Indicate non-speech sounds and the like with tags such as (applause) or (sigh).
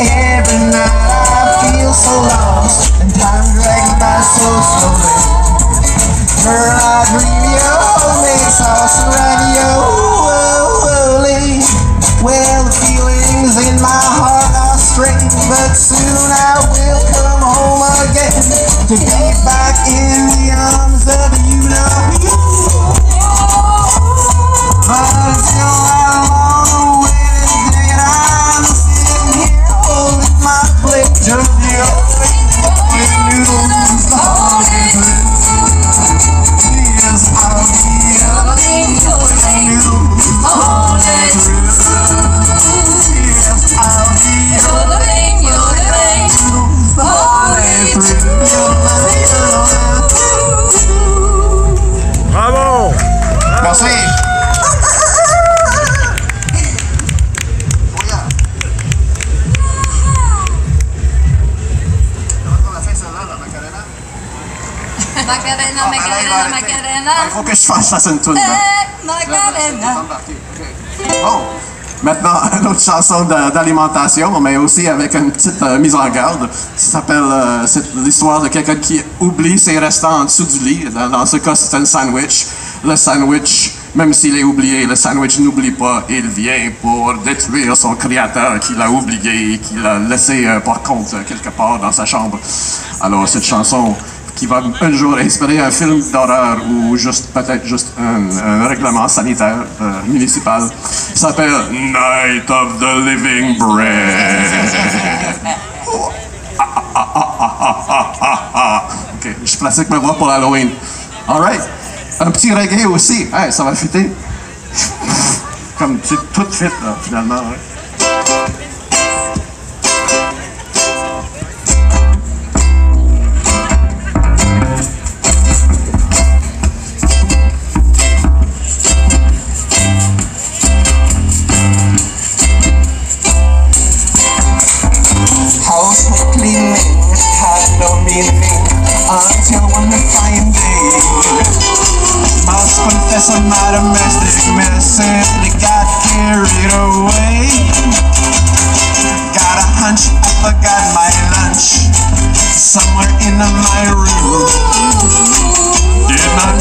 Every night I feel so lost and time drags by so slowly. Girl, I dream you homemade sauce and ravioli. Well, the feelings in my heart are strange, but soon I will come home again to be back Macarena, Macarena, Macarena. Il faut que je fasse, fasse une tune. Eh, Macarena. Bon, maintenant, (laughs) une autre chanson d'alimentation, mais aussi avec une petite euh, mise en garde. Ça s'appelle, euh, c'est l'histoire de quelqu'un qui oublie ses restants en dessous du lit. Dans, dans ce cas, c'est un sandwich. Le sandwich, même s'il est oublié, le sandwich n'oublie pas. Il vient pour détruire son créateur qui l'a oublié, qui l'a laissé euh, par contre quelque part dans sa chambre. Alors, cette chanson qui va un jour inspirer un film d'horreur ou juste peut-être juste un, règlement sanitaire euh, municipal. Il s'appelle Night of the Living Bread. Ok, je pratique ma voix pour Halloween. Alright. Un petit reggae aussi. Hey, ça va fitter. Comme c'est tout fit là, finalement. got my lunch somewhere in my room. Did my